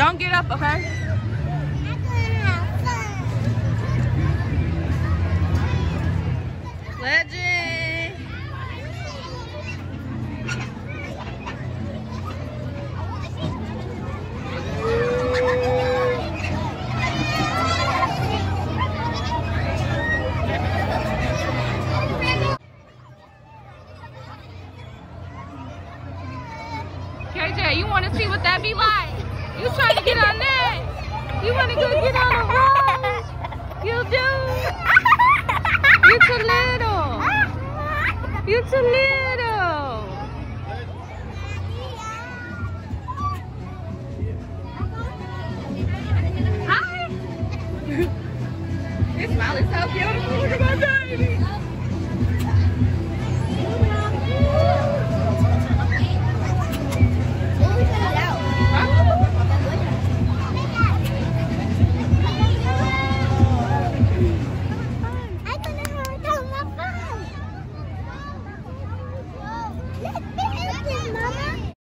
Don't get up, okay? Legend. KJ, you want to see what that be like? You trying to get on that? You want to go get on the road? You do. You too little. You too little. Hi. this smile is so beautiful. Look at my baby. Yeah.